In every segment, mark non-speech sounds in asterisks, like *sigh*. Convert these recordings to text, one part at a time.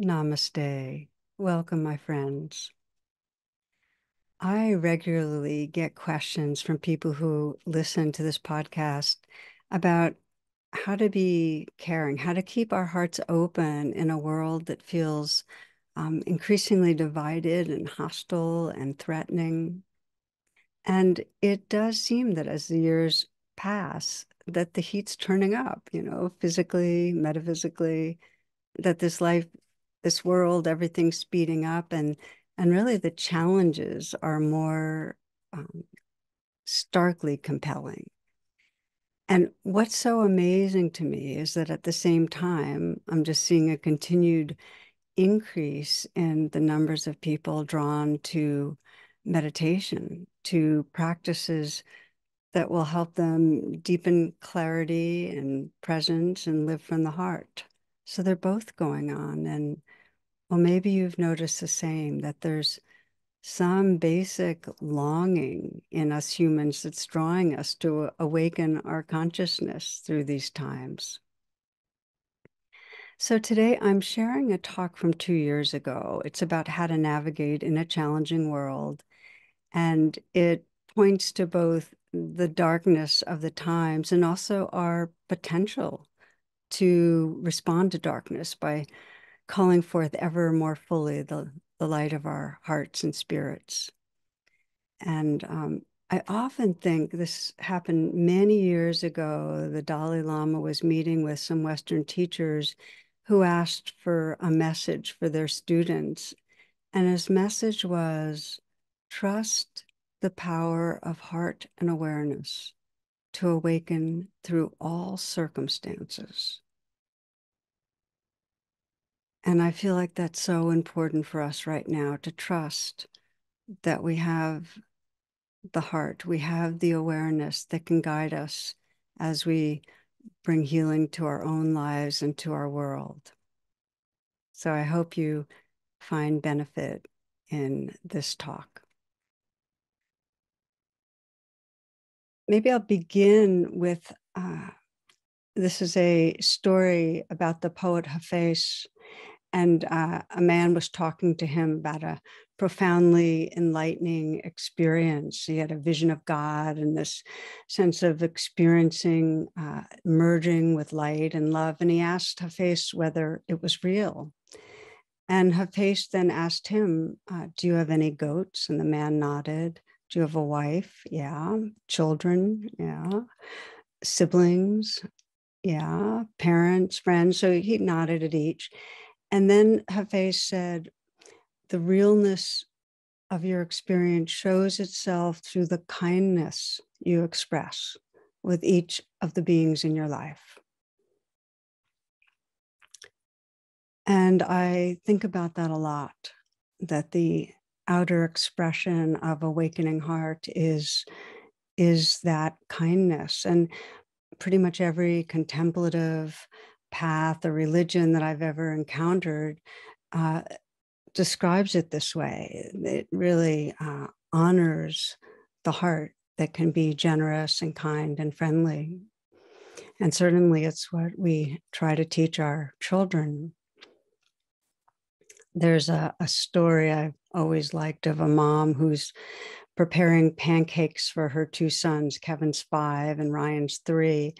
Namaste. Welcome, my friends. I regularly get questions from people who listen to this podcast about how to be caring, how to keep our hearts open in a world that feels um, increasingly divided and hostile and threatening. And it does seem that as the years pass, that the heat's turning up, you know, physically, metaphysically, that this life, this world, everything's speeding up, and and really the challenges are more um, starkly compelling. And what's so amazing to me is that at the same time, I'm just seeing a continued increase in the numbers of people drawn to meditation, to practices that will help them deepen clarity and presence and live from the heart. So they're both going on. And well, maybe you've noticed the same that there's some basic longing in us humans that's drawing us to awaken our consciousness through these times. So today I'm sharing a talk from two years ago. It's about how to navigate in a challenging world. And it points to both the darkness of the times and also our potential to respond to darkness by calling forth ever more fully the, the light of our hearts and spirits. And um, I often think this happened many years ago. The Dalai Lama was meeting with some Western teachers who asked for a message for their students. And his message was trust the power of heart and awareness to awaken through all circumstances. And I feel like that's so important for us right now to trust that we have the heart, we have the awareness that can guide us as we bring healing to our own lives and to our world. So I hope you find benefit in this talk. maybe I'll begin with uh, this is a story about the poet Hafez, and uh, a man was talking to him about a profoundly enlightening experience. He had a vision of God and this sense of experiencing, uh, merging with light and love. And he asked Hafez whether it was real. And Hafez then asked him, uh, Do you have any goats? And the man nodded. Do you have a wife? Yeah. Children? Yeah. Siblings? Yeah. Parents, friends? So he nodded at each. And then Hafez said, The realness of your experience shows itself through the kindness you express with each of the beings in your life. And I think about that a lot that the outer expression of awakening heart is is that kindness and pretty much every contemplative path or religion that i've ever encountered uh, describes it this way it really uh, honors the heart that can be generous and kind and friendly and certainly it's what we try to teach our children there's a, a story I've always liked of a mom who's preparing pancakes for her two sons. Kevin's five and Ryan's three.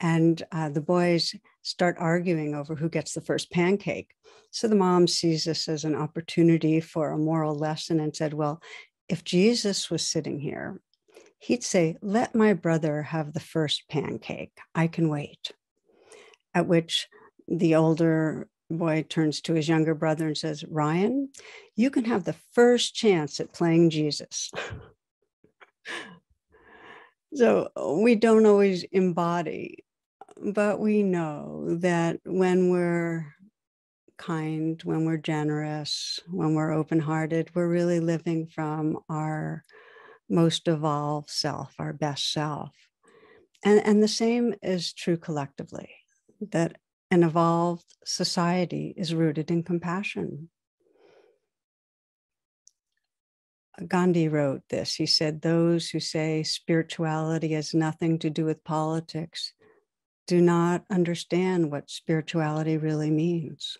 And uh, the boys start arguing over who gets the first pancake. So the mom sees this as an opportunity for a moral lesson and said, Well, if Jesus was sitting here, he'd say, Let my brother have the first pancake. I can wait. At which the older boy turns to his younger brother and says, Ryan, you can have the first chance at playing Jesus. *laughs* so we don't always embody, but we know that when we're kind, when we're generous, when we're open hearted, we're really living from our most evolved self, our best self. And, and the same is true collectively that an evolved society is rooted in compassion. Gandhi wrote this. He said, Those who say spirituality has nothing to do with politics do not understand what spirituality really means.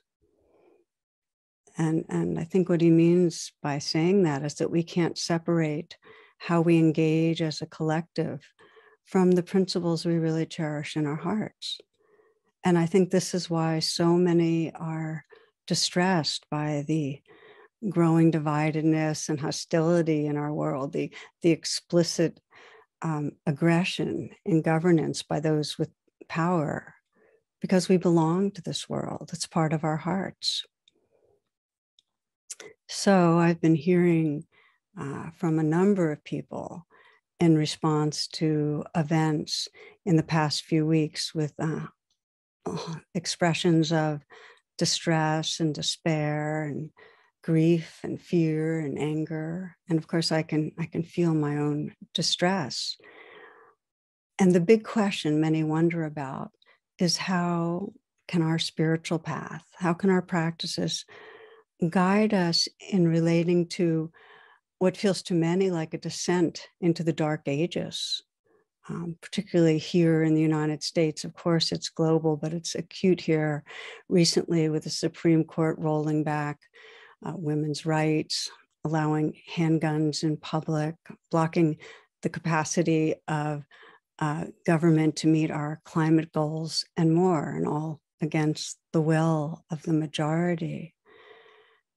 And, and I think what he means by saying that is that we can't separate how we engage as a collective from the principles we really cherish in our hearts. And I think this is why so many are distressed by the growing dividedness and hostility in our world, the, the explicit um, aggression in governance by those with power, because we belong to this world. It's part of our hearts. So I've been hearing uh, from a number of people in response to events in the past few weeks with uh, expressions of distress and despair and grief and fear and anger and of course i can i can feel my own distress and the big question many wonder about is how can our spiritual path how can our practices guide us in relating to what feels to many like a descent into the dark ages um, particularly here in the United States. Of course, it's global, but it's acute here recently with the Supreme Court rolling back uh, women's rights, allowing handguns in public, blocking the capacity of uh, government to meet our climate goals, and more, and all against the will of the majority.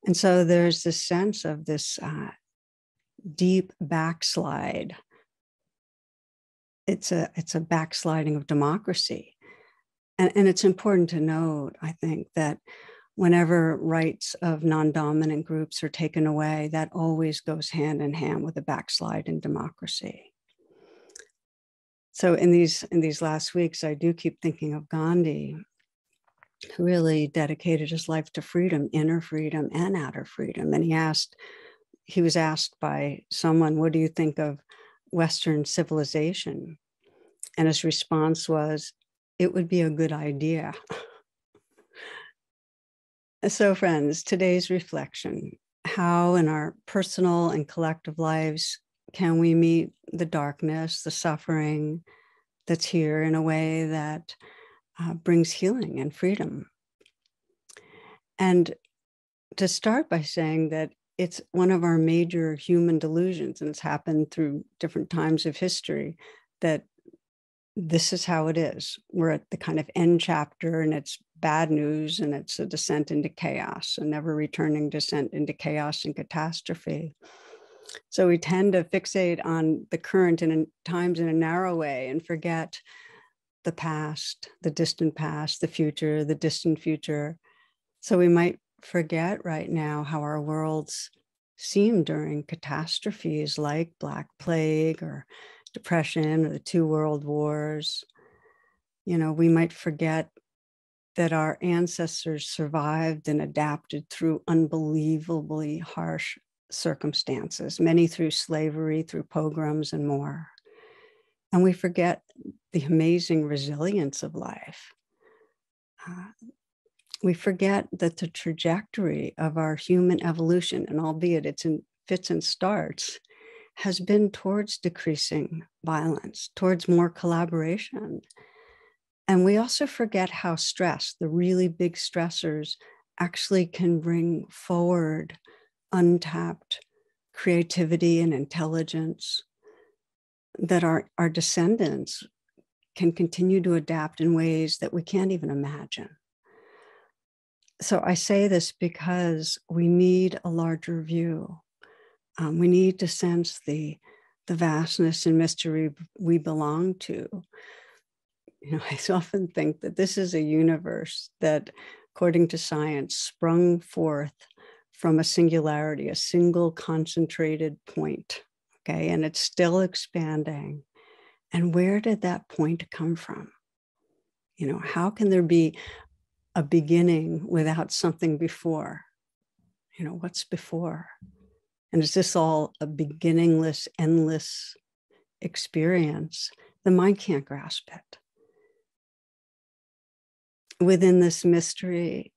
And so there's this sense of this uh, deep backslide. It's a it's a backsliding of democracy, and, and it's important to note, I think, that whenever rights of non-dominant groups are taken away, that always goes hand in hand with a backslide in democracy. So in these in these last weeks, I do keep thinking of Gandhi, who really dedicated his life to freedom, inner freedom and outer freedom. And he asked, he was asked by someone, "What do you think of Western civilization?" And his response was, "It would be a good idea." *laughs* So, friends, today's reflection how in our personal and collective lives can we meet the darkness, the suffering that's here in a way that uh, brings healing and freedom? And to start by saying that it's one of our major human delusions, and it's happened through different times of history, that this is how it is. We're at the kind of end chapter and it's bad news and it's a descent into chaos, a never returning descent into chaos and catastrophe. So we tend to fixate on the current and in times in a narrow way and forget the past, the distant past, the future, the distant future. So we might forget right now how our worlds seem during catastrophes like Black Plague or depression or the two world wars. You know, we might forget that our ancestors survived and adapted through unbelievably harsh circumstances, many through slavery, through pogroms, and more. And we forget the amazing resilience of life. Uh, we forget that the trajectory of our human evolution, and albeit it's in fits and starts, has been towards decreasing violence, towards more collaboration. And we also forget how stress, the really big stressors, actually can bring forward untapped creativity and intelligence that our, our descendants can continue to adapt in ways that we can't even imagine. So I say this because we need a larger view. Um, we need to sense the, the vastness and mystery we belong to. You know, *laughs* I often think that this is a universe that, according to science, sprung forth from a singularity, a single concentrated point. Okay, and it's still expanding. And where did that point come from? You know, how can there be a beginning without something before? You know, what's before? And is this all a beginningless, endless experience? The mind can't grasp it. Within this mystery,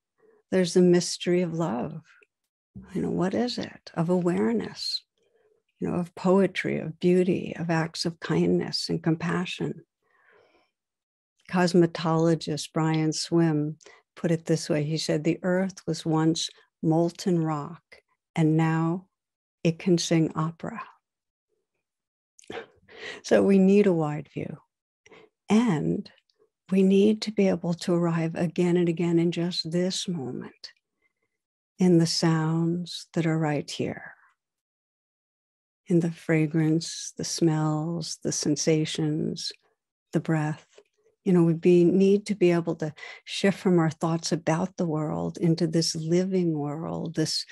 there's the mystery of love. You know, what is it? Of awareness, you know, of poetry, of beauty, of acts of kindness and compassion. Cosmetologist Brian Swimme put it this way he said, The earth was once molten rock, and now it can sing opera. *laughs* So we need a wide view. And we need to be able to arrive again and again in just this moment, in the sounds that are right here, in the fragrance, the smells, the sensations, the breath. You know, we be, need to be able to shift from our thoughts about the world into this living world, this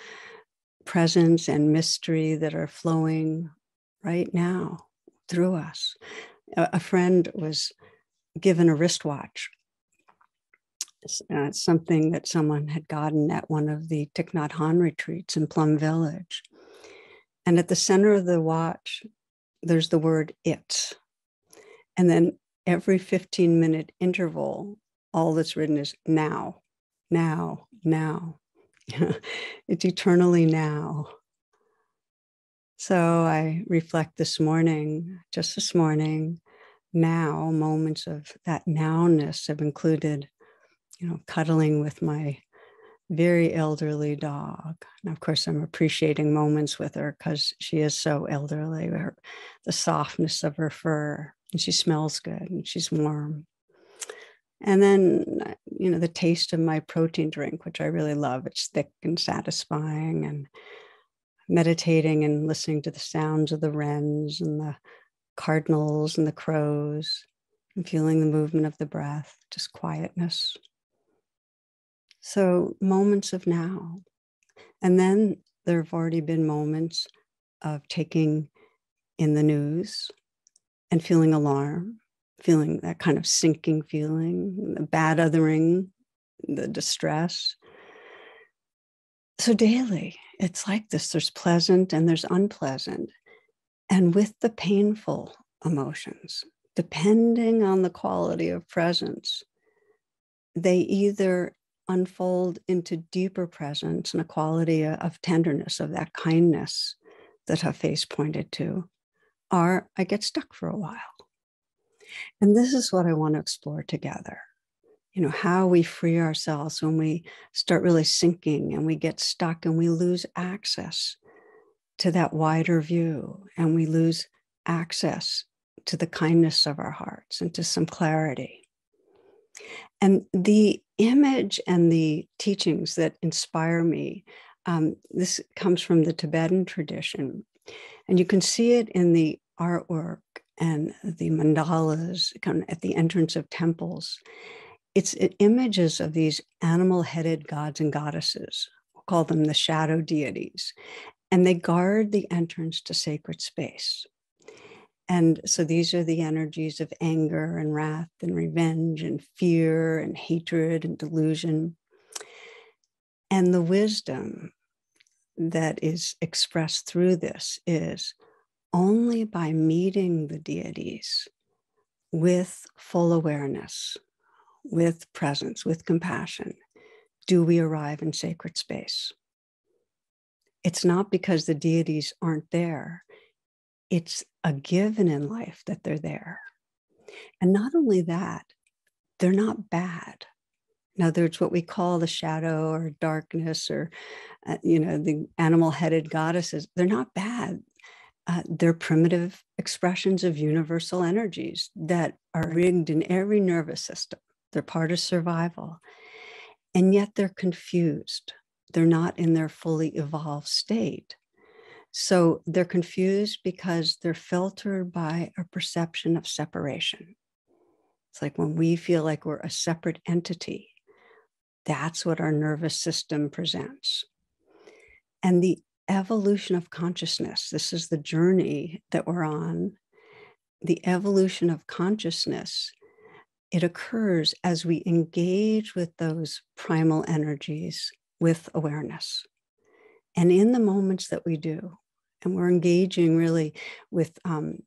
presence and mystery that are flowing right now through us. A, a friend was given a wristwatch. Uh, something that someone had gotten at one of the Thich Nhat Hanh retreats in Plum Village. And at the center of the watch, there's the word it. And then every 15 minute interval, all that's written is now, now, now. *laughs* it's eternally now. So I reflect this morning, just this morning, now, moments of that nowness have included, you know, cuddling with my very elderly dog. And of course, I'm appreciating moments with her because she is so elderly, her, the softness of her fur, and she smells good and she's warm. And then, uh, you know, the taste of my protein drink, which I really love. It's thick and satisfying, and meditating and listening to the sounds of the wrens and the cardinals and the crows, and feeling the movement of the breath, just quietness. So, moments of now. And then there have already been moments of taking in the news and feeling alarm, feeling that kind of sinking feeling, the bad othering, the distress. So, daily, it's like this there's pleasant and there's unpleasant. And with the painful emotions, depending on the quality of presence, they either unfold into deeper presence and a quality of tenderness, of that kindness that Hafez pointed to, or I get stuck for a while. And this is what I want to explore together. You know, how we free ourselves when we start really sinking and we get stuck and we lose access to that wider view and we lose access to the kindness of our hearts and to some clarity. And the image and the teachings that inspire me, um, this comes from the Tibetan tradition. And you can see it in the artwork and the mandalas at the entrance of temples. It's images of these animal headed gods and goddesses. We'll call them the shadow deities and they guard the entrance to sacred space. And so these are the energies of anger and wrath and revenge and fear and hatred and delusion. And the wisdom that is expressed through this is only by meeting the deities with full awareness, with presence, with compassion, do we arrive in sacred space it's not because the deities aren't there, it's a given in life that they're there. And not only that, they're not bad. In other words, what we call the shadow or darkness or, uh, you know, the animal headed goddesses, they're not bad. Uh, they're primitive expressions of universal energies that are rigged in every nervous system. They're part of survival. And yet they're confused they're not in their fully evolved state. So they're confused because they're filtered by a perception of separation. It's like when we feel like we're a separate entity, that's what our nervous system presents. And the evolution of consciousness, this is the journey that we're on. The evolution of consciousness, it occurs as we engage with those primal energies with awareness. And in the moments that we do, and we're engaging really with um,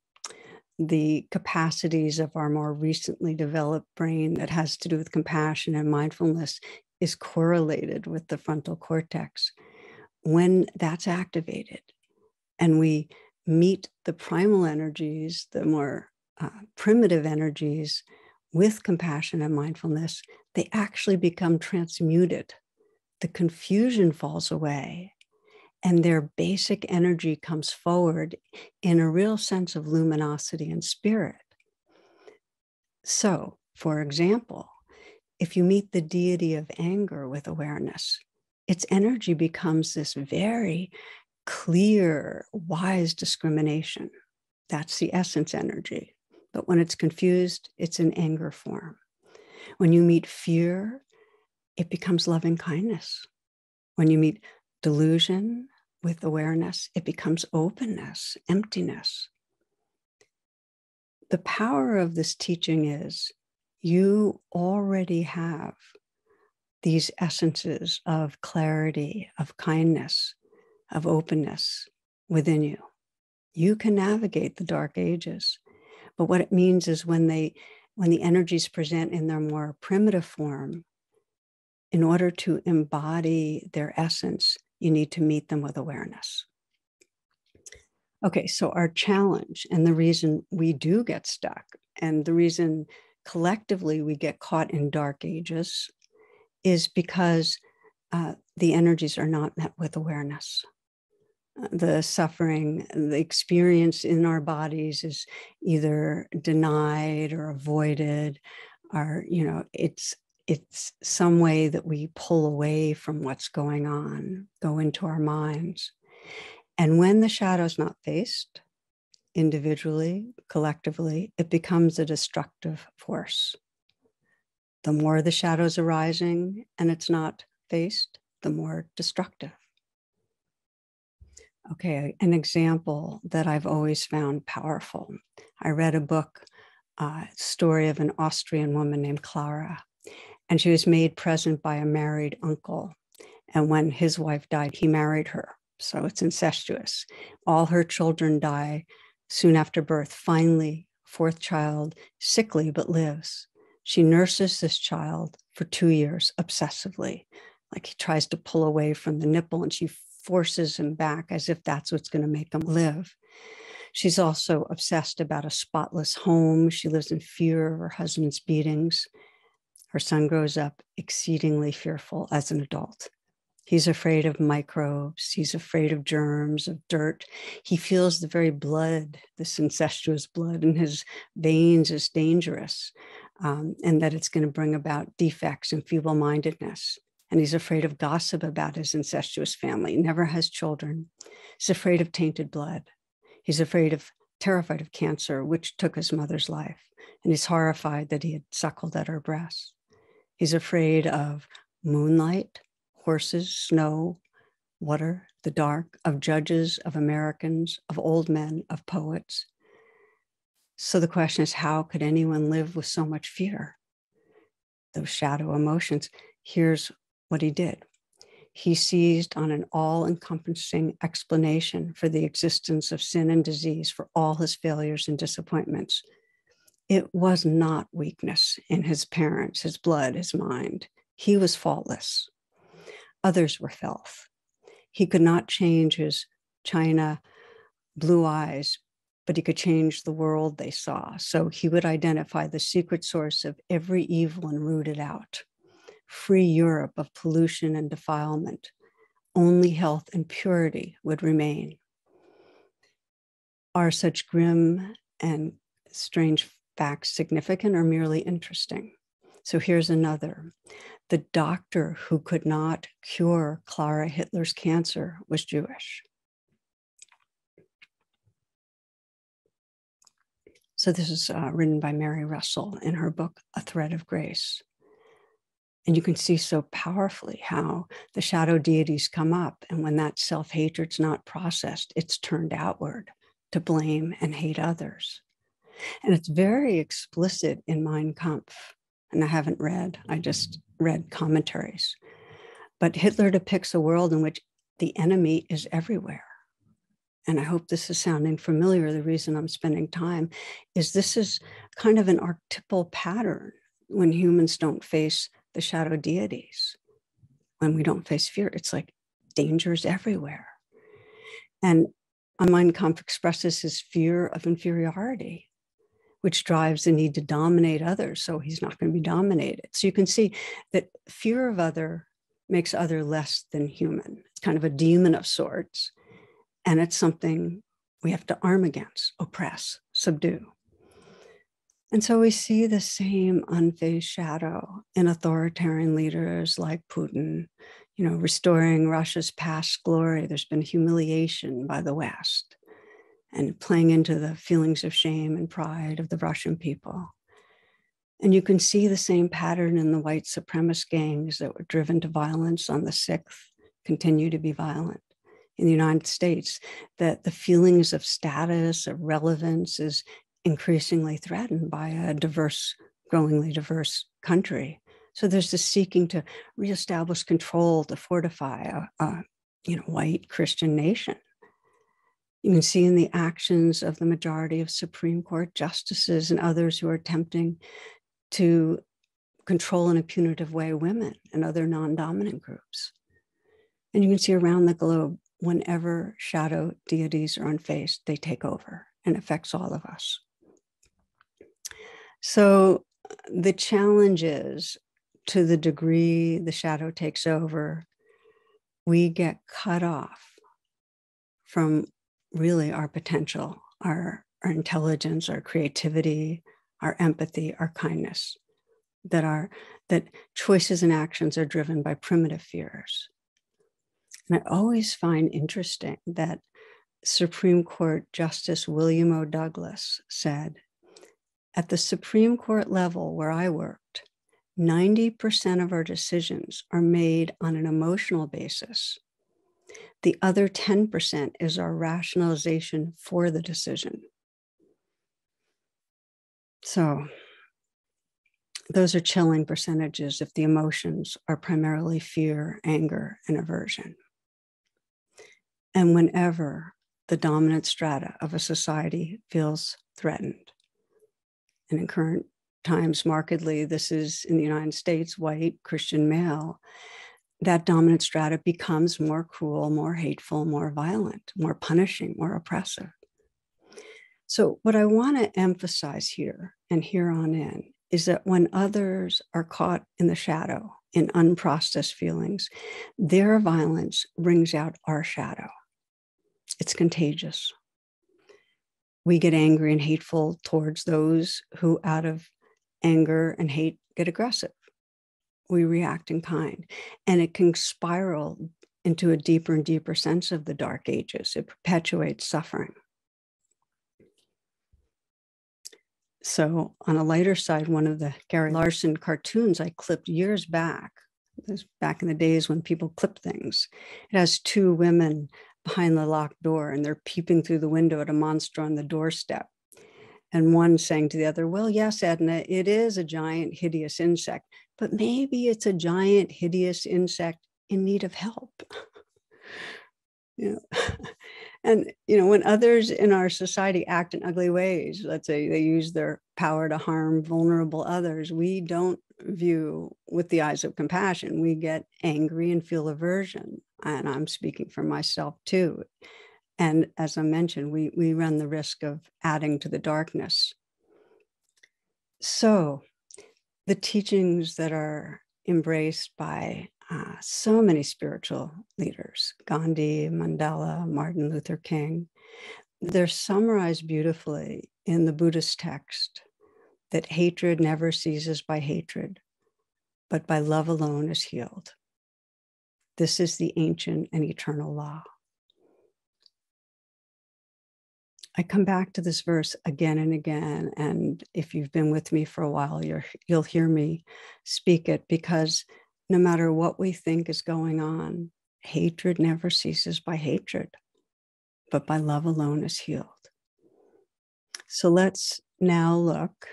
the capacities of our more recently developed brain that has to do with compassion and mindfulness is correlated with the frontal cortex. When that's activated and we meet the primal energies, the more uh, primitive energies with compassion and mindfulness, they actually become transmuted the confusion falls away and their basic energy comes forward in a real sense of luminosity and spirit. So, for example, if you meet the deity of anger with awareness, its energy becomes this very clear, wise discrimination. That's the essence energy. But when it's confused, it's in anger form. When you meet fear, it becomes loving kindness. When you meet delusion with awareness, it becomes openness, emptiness. The power of this teaching is you already have these essences of clarity, of kindness, of openness within you. You can navigate the dark ages. But what it means is when they when the energies present in their more primitive form, in order to embody their essence, you need to meet them with awareness. Okay, so our challenge and the reason we do get stuck, and the reason collectively we get caught in dark ages is because uh, the energies are not met with awareness. Uh, the suffering, the experience in our bodies is either denied or avoided, or, you know, it's it's some way that we pull away from what's going on, go into our minds. And when the shadow's not faced, individually, collectively, it becomes a destructive force. The more the shadow's arising and it's not faced, the more destructive. Okay, an example that I've always found powerful. I read a book, uh, story of an Austrian woman named Clara, and she was made present by a married uncle. And when his wife died, he married her. So it's incestuous. All her children die soon after birth. Finally, fourth child, sickly but lives. She nurses this child for two years obsessively. Like he tries to pull away from the nipple and she forces him back as if that's what's going to make him live. She's also obsessed about a spotless home. She lives in fear of her husband's beatings. Her son grows up exceedingly fearful as an adult. He's afraid of microbes. He's afraid of germs, of dirt. He feels the very blood, this incestuous blood in his veins is dangerous um, and that it's going to bring about defects and feeble mindedness. And he's afraid of gossip about his incestuous family. He never has children. He's afraid of tainted blood. He's afraid of, terrified of cancer, which took his mother's life. And he's horrified that he had suckled at her breast. He's afraid of moonlight, horses, snow, water, the dark, of judges, of Americans, of old men, of poets. So the question is how could anyone live with so much fear? Those shadow emotions. Here's what he did he seized on an all encompassing explanation for the existence of sin and disease for all his failures and disappointments it was not weakness in his parents, his blood, his mind. He was faultless. Others were filth. He could not change his china blue eyes, but he could change the world they saw. So he would identify the secret source of every evil and root it out. Free Europe of pollution and defilement. Only health and purity would remain. Are such grim and strange facts significant or merely interesting? So here's another. The doctor who could not cure Clara Hitler's cancer was Jewish. So this is uh, written by Mary Russell in her book, A Thread of Grace. And you can see so powerfully how the shadow deities come up. And when that self hatred's not processed, it's turned outward to blame and hate others. And it's very explicit in Mein Kampf. And I haven't read, I just read commentaries. But Hitler depicts a world in which the enemy is everywhere. And I hope this is sounding familiar. The reason I'm spending time is this is kind of an archetypal pattern when humans don't face the shadow deities. When we don't face fear, it's like dangers everywhere. And Mein Kampf expresses his fear of inferiority which drives the need to dominate others. So he's not going to be dominated. So you can see that fear of other makes other less than human. It's kind of a demon of sorts. And it's something we have to arm against, oppress, subdue. And so we see the same unfazed shadow in authoritarian leaders like Putin, you know, restoring Russia's past glory. There's been humiliation by the West and playing into the feelings of shame and pride of the Russian people. And you can see the same pattern in the white supremacist gangs that were driven to violence on the 6th, continue to be violent in the United States, that the feelings of status, of relevance is increasingly threatened by a diverse, growingly diverse country. So there's this seeking to reestablish control, to fortify a, a you know, white Christian nation. You can see in the actions of the majority of Supreme Court justices and others who are attempting to control in a punitive way women and other non dominant groups. And you can see around the globe, whenever shadow deities are unfazed, they take over and affects all of us. So the challenge is to the degree the shadow takes over, we get cut off from really our potential, our, our intelligence, our creativity, our empathy, our kindness, that our that choices and actions are driven by primitive fears. And I always find interesting that Supreme Court Justice William O. Douglas said, at the Supreme Court level where I worked, 90% of our decisions are made on an emotional basis. The other 10% is our rationalization for the decision. So those are chilling percentages if the emotions are primarily fear, anger, and aversion. And whenever the dominant strata of a society feels threatened, and in current times, markedly, this is in the United States, white Christian male, that dominant strata becomes more cruel, more hateful, more violent, more punishing, more oppressive. So, what I want to emphasize here and here on in is that when others are caught in the shadow, in unprocessed feelings, their violence brings out our shadow. It's contagious. We get angry and hateful towards those who, out of anger and hate, get aggressive. We react in kind, and it can spiral into a deeper and deeper sense of the dark ages. It perpetuates suffering. So, on a lighter side, one of the Gary Larson cartoons I clipped years back, this back in the days when people clip things, it has two women behind the locked door and they're peeping through the window at a monster on the doorstep. And one saying to the other, Well, yes, Edna, it is a giant, hideous insect, but maybe it's a giant, hideous insect in need of help. *laughs* *laughs* and you know when others in our society act in ugly ways let's say they use their power to harm vulnerable others we don't view with the eyes of compassion. We get angry and feel aversion and i'm speaking for myself too. And as i mentioned we we run the risk of adding to the darkness. So the teachings that are embraced by uh, so many spiritual leaders Gandhi, Mandela, Martin Luther King. They're summarized beautifully in the Buddhist text that hatred never ceases by hatred, but by love alone is healed. This is the ancient and eternal law. I come back to this verse again and again. And if you've been with me for a while, you will hear me speak it because no matter what we think is going on, hatred never ceases by hatred, but by love alone is healed. So let's now look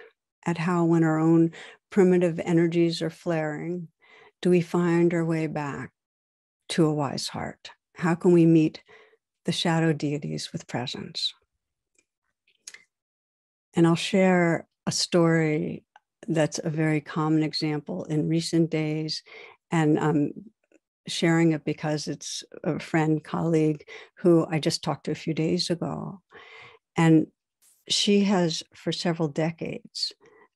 at how, when our own primitive energies are flaring, do we find our way back to a wise heart? How can we meet the shadow deities with presence? And I'll share a story that's a very common example in recent days. And I'm sharing it because it's a friend, colleague who I just talked to a few days ago. And she has, for several decades,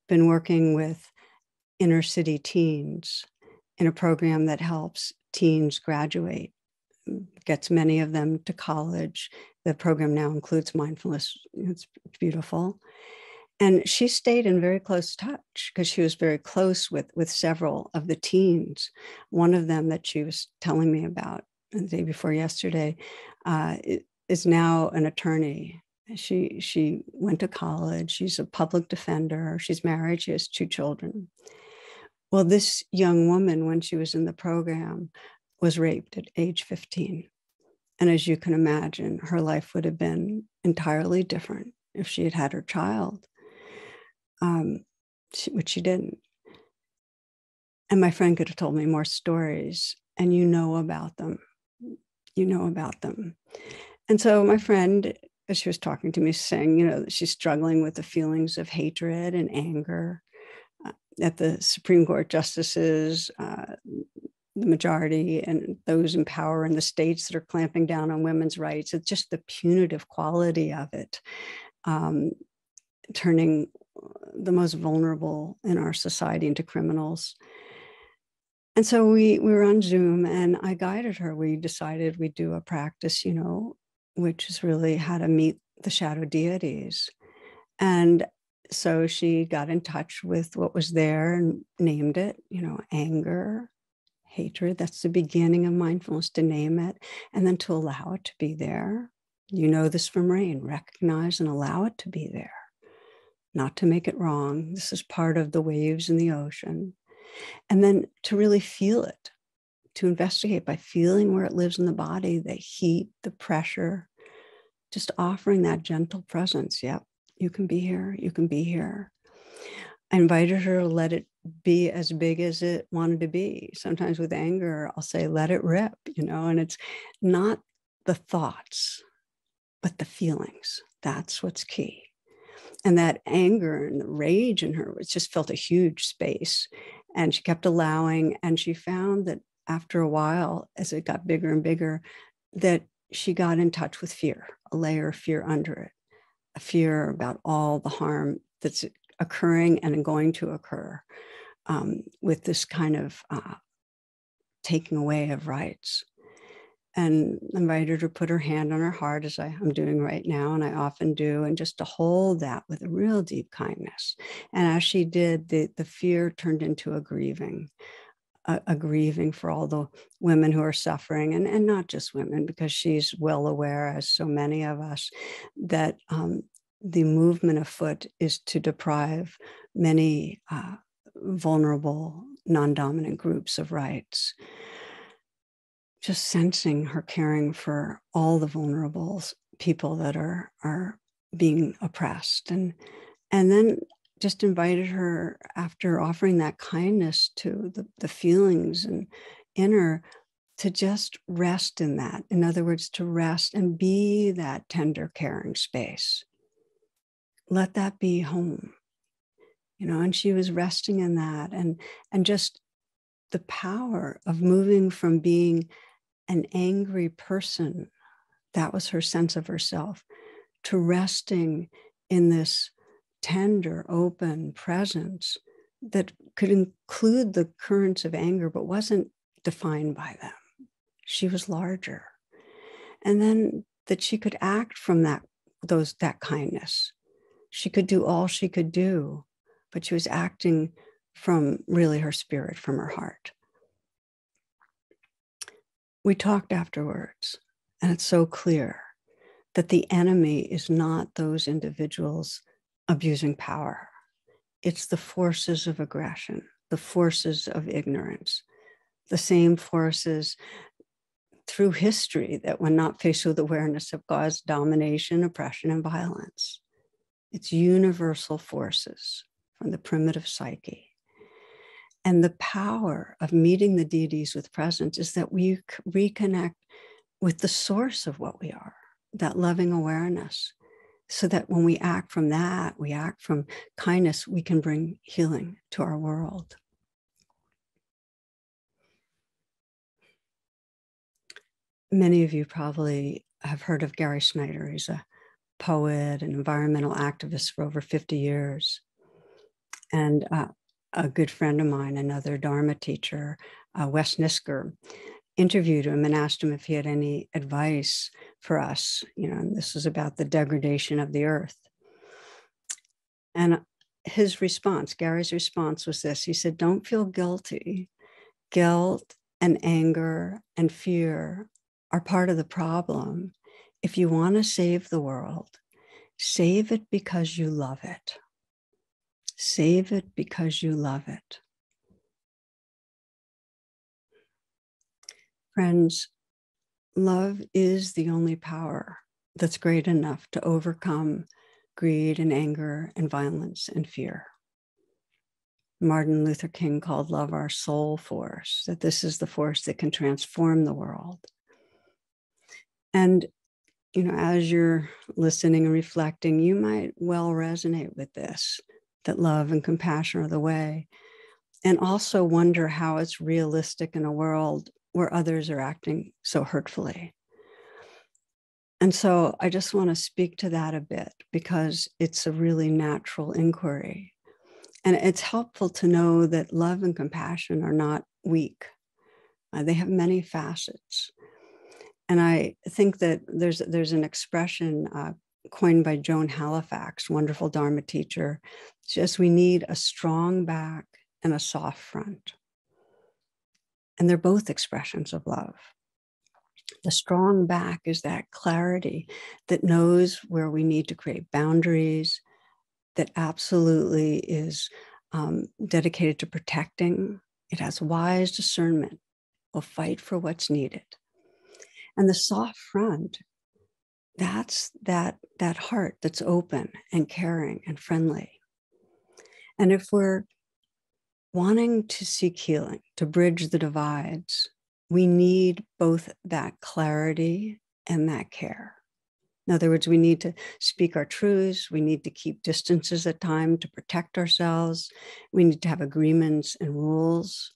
been working with inner city teens in a program that helps teens graduate, gets many of them to college. The program now includes mindfulness. It's beautiful. And she stayed in very close touch because she was very close with, with several of the teens. One of them that she was telling me about the day before yesterday uh, is now an attorney. She she went to college. She's a public defender. She's married. She has two children. Well, this young woman, when she was in the program, was raped at age 15. And as you can imagine, her life would have been entirely different if she had had her child, um, she, which she didn't. And my friend could have told me more stories, and you know about them. You know about them. And so my friend, as she was talking to me, saying, you know, she's struggling with the feelings of hatred and anger uh, at the Supreme Court justices, uh, the majority, and those in power in the states that are clamping down on women's rights. It's just the punitive quality of it, um, turning the most vulnerable in our society into criminals. And so we we were on Zoom, and I guided her. We decided we'd do a practice, you know, which is really how to meet the shadow deities. And so she got in touch with what was there and named it, you know, anger, hatred. That's the beginning of mindfulness to name it and then to allow it to be there. You know this from RAIN, recognize and allow it to be there, not to make it wrong. This is part of the waves in the ocean. And then to really feel it, to investigate by feeling where it lives in the body, the heat, the pressure, just offering that gentle presence. Yep, you can be here, you can be here. I invited her to let it be as big as it wanted to be. Sometimes with anger, I'll say, let it rip, you know, and it's not the thoughts, but the feelings. That's what's key. And that anger and the rage in her was just felt a huge space. And she kept allowing, and she found that after a while, as it got bigger and bigger, that she got in touch with fear, a layer of fear under it, a fear about all the harm that's occurring and going to occur um, with this kind of uh, taking away of rights. And invited her to put her hand on her heart, as I, am doing right now, and I often do, and just to hold that with a real deep kindness. And as she did, the, the fear turned into a grieving, a, a, grieving for all the women who are suffering, and, and not just women, because she's well aware, as so many of us, that um, the movement afoot is to deprive many uh, vulnerable, non dominant groups of rights. Just sensing her caring for all the vulnerable people that are, are being oppressed. And, and then just invited her after offering that kindness to the, the feelings and inner to just rest in that. In other words, to rest and be that tender, caring space let that be home you know and she was resting in that and and just the power of moving from being an angry person that was her sense of herself to resting in this tender open presence that could include the currents of anger but wasn't defined by them. She was larger. And then that she could act from that those that kindness. She could do all she could do, but she was acting from really her spirit, from her heart. We talked afterwards, and it's so clear that the enemy is not those individuals abusing power, it's the forces of aggression, the forces of ignorance, the same forces through history that when not faced with awareness of God's domination, oppression, and violence. It's universal forces from the primitive psyche. And the power of meeting the deities with presence is that we reconnect with the source of what we are, that loving awareness, so that when we act from that, we act from kindness, we can bring healing to our world. Many of you probably have heard of Gary Snyder. He's a poet and environmental activist for over 50 years. And uh, a good friend of mine, another Dharma teacher, uh, Wes Nisker, interviewed him and asked him if he had any advice for us. You know, and this was about the degradation of the earth. And his response, Gary's response was this he said, Don't feel guilty. Guilt and anger and fear are part of the problem. If you want to save the world, save it because you love it. Save it because you love it. Friends, love is the only power that's great enough to overcome greed and anger and violence and fear. Martin Luther King called love our soul force, that this is the force that can transform the world. And, you know, as you're listening and reflecting, you might well resonate with this that love and compassion are the way. And also wonder how it's realistic in a world where others are acting so hurtfully. And so I just want to speak to that a bit because it's a really natural inquiry. And it's helpful to know that love and compassion are not weak, uh, they have many facets. And I think that there's, there's an expression uh, coined by Joan Halifax, wonderful Dharma teacher. Just we need a strong back and a soft front. And they're both expressions of love. The strong back is that clarity that knows where we need to create boundaries, that absolutely is um, dedicated to protecting. It has wise discernment, will fight for what's needed. And the soft front, that's that, that heart that's open and caring and friendly. And if we're wanting to seek healing, to bridge the divides, we need both that clarity and that care. In other words, we need to speak our truths. We need to keep distances at time to protect ourselves. We need to have agreements and rules.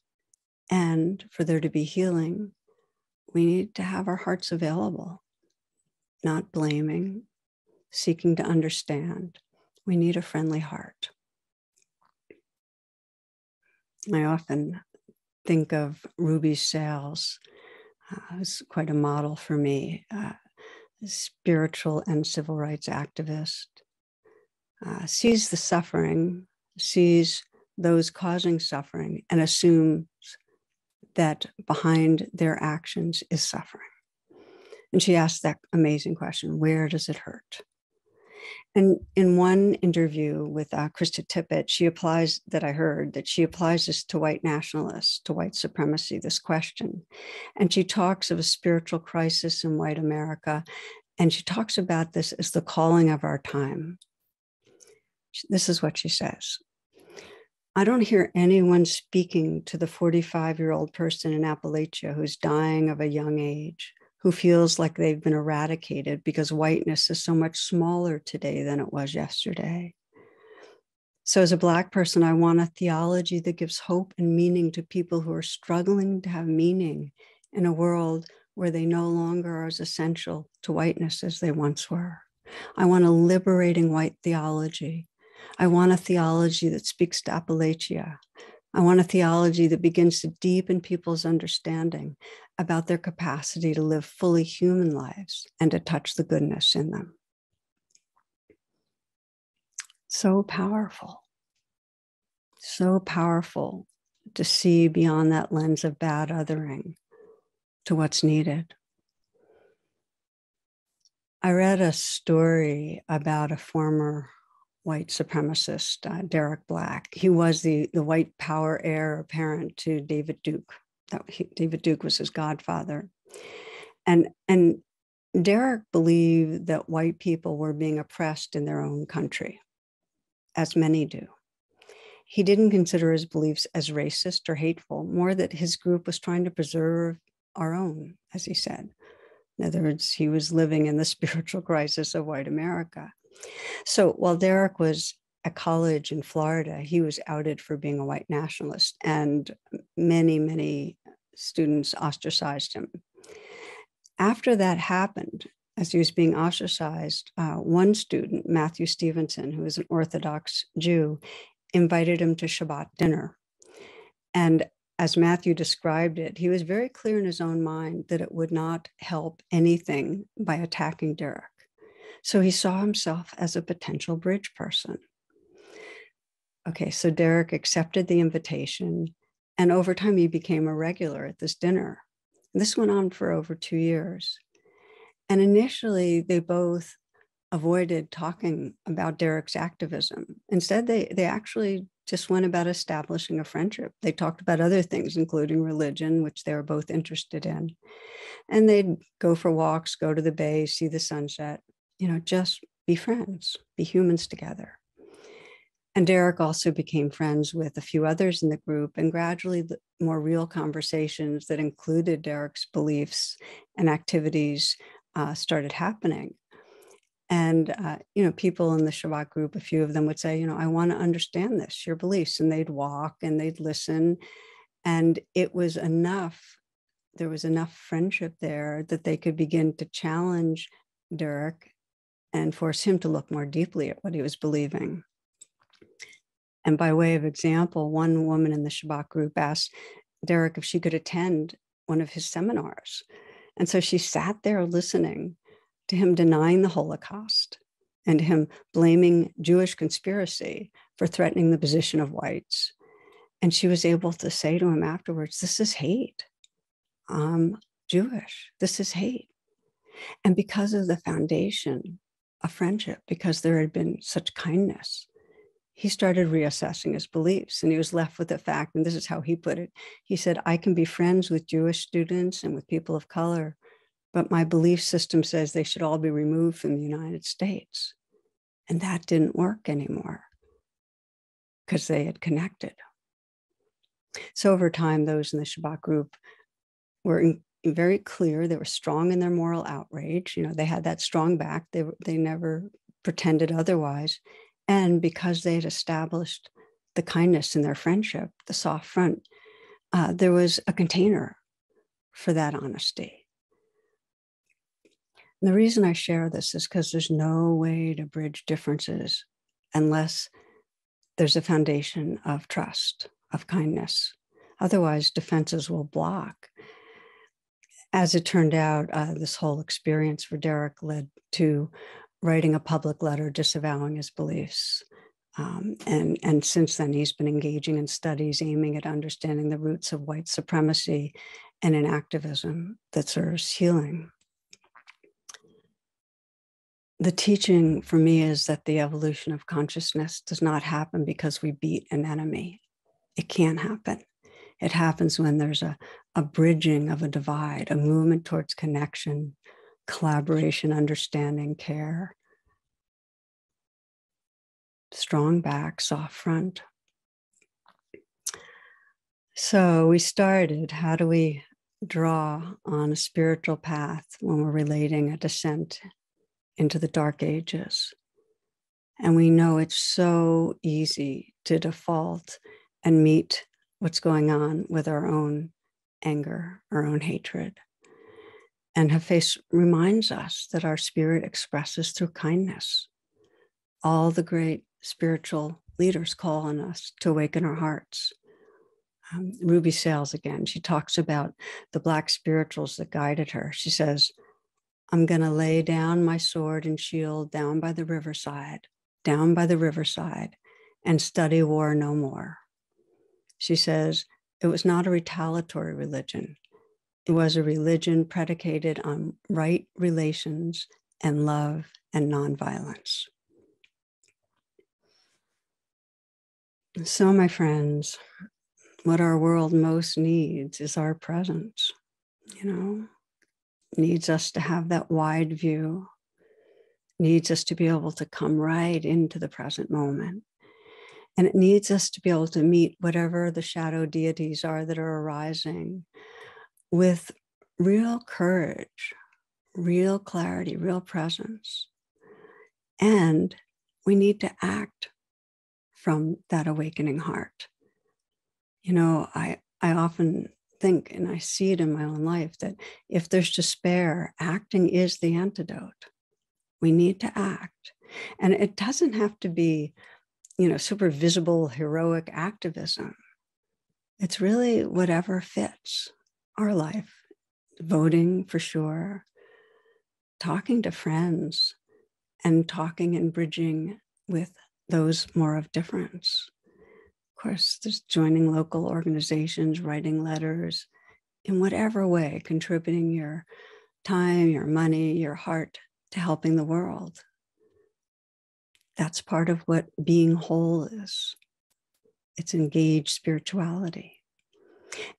And for there to be healing, we need to have our hearts available, not blaming, seeking to understand. We need a friendly heart. I often think of Ruby Sales, uh, who's quite a model for me. Uh, spiritual and civil rights activist, uh, sees the suffering, sees those causing suffering, and assumes that behind their actions is suffering. And she asks that amazing question where does it hurt? And in one interview with uh, Krista Tippett, she applies that I heard that she applies this to white nationalists, to white supremacy, this question. And she talks of a spiritual crisis in white America. And she talks about this as the calling of our time. This is what she says I don't hear anyone speaking to the 45 year old person in Appalachia who's dying of a young age who feels like they've been eradicated because whiteness is so much smaller today than it was yesterday. So, as a Black person, I want a theology that gives hope and meaning to people who are struggling to have meaning in a world where they no longer are as essential to whiteness as they once were. I want a liberating white theology. I want a theology that speaks to Appalachia. I want a theology that begins to deepen people's understanding about their capacity to live fully human lives and to touch the goodness in them. So powerful. So powerful to see beyond that lens of bad othering to what's needed. I read a story about a former white supremacist, uh, Derek Black. He was the, the white power heir apparent to David Duke. That he, David Duke was his godfather. And, and Derek believed that white people were being oppressed in their own country, as many do. He didn't consider his beliefs as racist or hateful, more that his group was trying to preserve our own, as he said. In other words, he was living in the *laughs* spiritual crisis of white America. So while Derek was at college in Florida, he was outed for being a white nationalist, and many, many students ostracized him. After that happened, as he was being ostracized, uh, one student, Matthew Stevenson, who was an Orthodox Jew, invited him to Shabbat dinner. And as Matthew described it, he was very clear in his own mind that it would not help anything by attacking Derek. So he saw himself as a potential bridge person. Okay, so Derek accepted the invitation, and over time he became a regular at this dinner. This went on for over two years. And initially, they both avoided talking about Derek's activism. Instead, they, they actually just went about establishing a friendship. They talked about other things, including religion, which they were both interested in. And they'd go for walks, go to the bay, see the sunset, you know, just be friends, be humans together. And Derek also became friends with a few others in the group, and gradually, the more real conversations that included Derek's beliefs and activities uh, started happening. And, uh, you know, people in the Shabbat group, a few of them would say, you know, I want to understand this, your beliefs. And they'd walk and they'd listen. And it was enough, there was enough friendship there that they could begin to challenge Derek and force him to look more deeply at what he was believing. And by way of example, one woman in the Shabbat group asked Derek if she could attend one of his seminars. And so she sat there listening to him denying the Holocaust and him blaming Jewish conspiracy for threatening the position of whites. And she was able to say to him afterwards, This is hate. I'm Jewish. This is hate. And because of the foundation of friendship, because there had been such kindness, he started reassessing his beliefs and he was left with the fact, and this is how he put it. He said, I can be friends with Jewish students and with people of color, but my belief system says they should all be removed from the United States. And that didn't work anymore because they had connected. So over time, those in the Shabbat group were very clear. They were strong in their moral outrage. You know, they had that strong back. They, they never pretended otherwise. And because they had established the kindness in their friendship, the soft front, uh, there was a container for that honesty. And the reason I share this is because there's no way to bridge differences unless there's a foundation of trust, of kindness. Otherwise, defenses will block. As it turned out, uh, this whole experience for Derek led to writing a public letter disavowing his beliefs. Um, and, and since then, he's been engaging in studies aiming at understanding the roots of white supremacy and in activism that serves healing the teaching for me is that the evolution of consciousness does not happen because we beat an enemy. It can't happen. It happens when there's a, a bridging of a divide, a movement towards connection, collaboration, understanding, care. Strong back, soft front. So we started. How do we draw on a spiritual path when we're relating a descent into the dark ages. And we know it's so easy to default and meet what's going on with our own anger, our own hatred. And Hafez reminds us that our spirit expresses through kindness. All the great spiritual leaders call on us to awaken our hearts. Um, Ruby Sales again, she talks about the Black spirituals that guided her. She says, I'm going to lay down my sword and shield down by the riverside, down by the riverside, and study war no more. She says it was not a retaliatory religion. It was a religion predicated on right relations and love and nonviolence. So, my friends, what our world most needs is our presence, you know, needs us to have that wide view, needs us to be able to come right into the present moment. And it needs us to be able to meet whatever the shadow deities are that are arising with real courage, real clarity, real presence. And we need to act from that awakening heart. You know, I, I often think, and I see it in my own life, that if there's despair, acting is the antidote. We need to act. And it doesn't have to be, you know, super visible, heroic activism. It's really whatever fits our life. Voting for sure, talking to friends, and talking and bridging with those more of difference. Of course, there's joining local organizations, writing letters, in whatever way, contributing your time, your money, your heart to helping the world. That's part of what being whole is. It's engaged spirituality.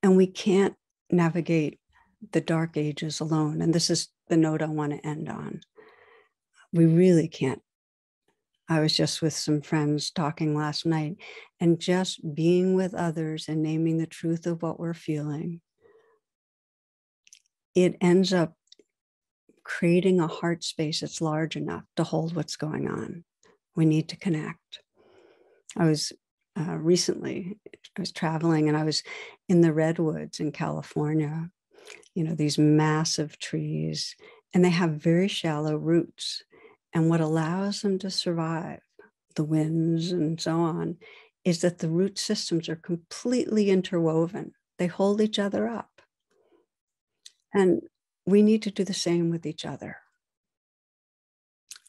And we can't navigate the dark ages alone. And this is the note I want to end on. We really can't. I was just with some friends talking last night, and just being with others and naming the truth of what we're feeling, it ends up creating a heart space that's large enough to hold what's going on. We need to connect. I was uh, recently, I was traveling and I was in the redwoods in California, you know, these massive trees, and they have very shallow roots. And what allows them to survive the winds and so on is that the root systems are completely interwoven, they hold each other up. And we need to do the same with each other.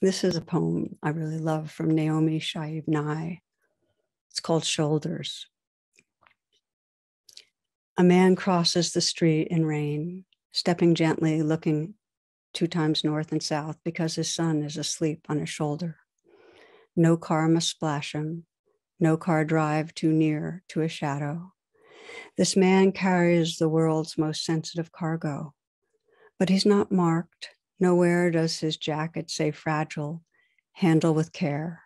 This is a poem I really love from Naomi Shihab Nye. It's called Shoulders. A man crosses the street in rain, stepping gently, looking two times north and south because his son is asleep on his shoulder. No car must splash him, no car drive too near to a shadow. This man carries the world's most sensitive cargo, but he's not marked. Nowhere does his jacket say fragile, handle with care.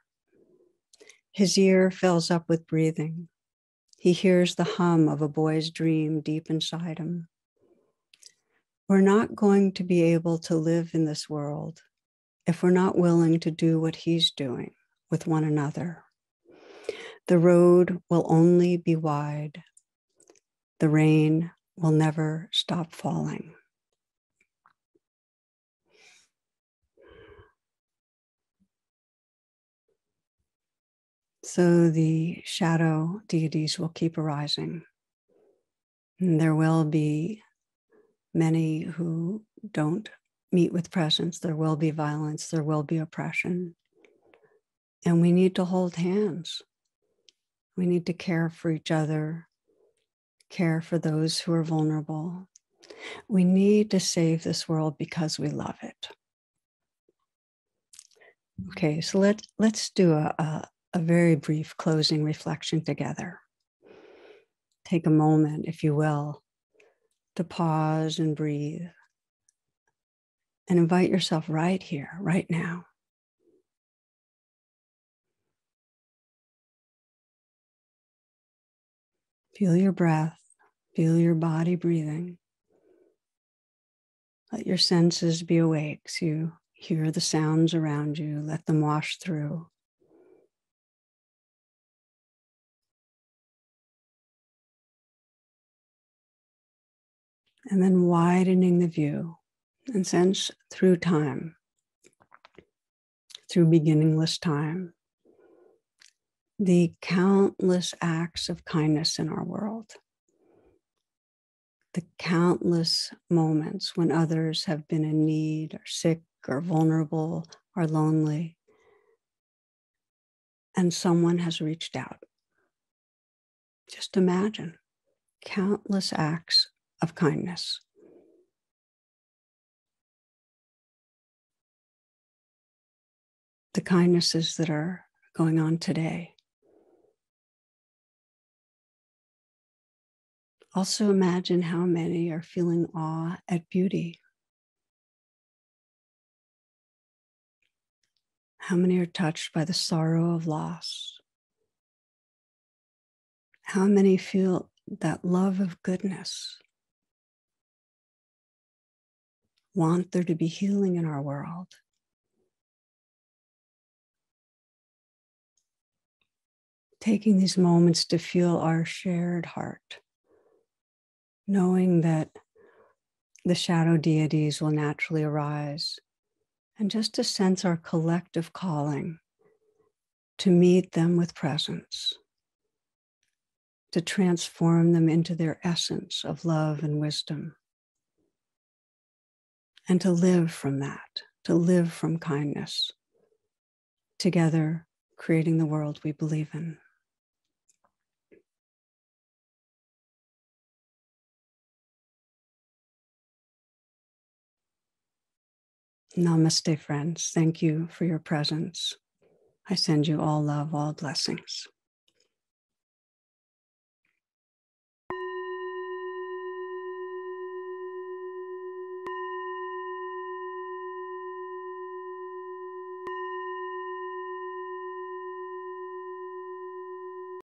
His ear fills up with breathing. He hears the hum of a boy's dream deep inside him. We're not going to be able to live in this world if we're not willing to do what he's doing with one another. The road will only be wide. The rain will never stop falling. So the shadow deities will keep arising. And there will be many who don't meet with presence. There will be violence. There will be oppression. And we need to hold hands. We need to care for each other, care for those who are vulnerable. We need to save this world because we love it. Okay, so let, let's do a, a, a very brief closing reflection together. Take a moment, if you will, to pause and breathe and invite yourself right here, right now. Feel your breath, feel your body breathing. Let your senses be awake so you hear the sounds around you, let them wash through. And then widening the view and sense through time, through beginningless time, the countless acts of kindness in our world, the countless moments when others have been in need or sick or vulnerable or lonely, and someone has reached out. Just imagine countless acts of kindness. The kindnesses that are going on today. Also, imagine how many are feeling awe at beauty. How many are touched by the sorrow of loss? How many feel that love of goodness? Want there to be healing in our world. Taking these moments to feel our shared heart, knowing that the shadow deities will naturally arise, and just to sense our collective calling to meet them with presence, to transform them into their essence of love and wisdom. And to live from that, to live from kindness, together creating the world we believe in. Namaste, friends. Thank you for your presence. I send you all love, all blessings.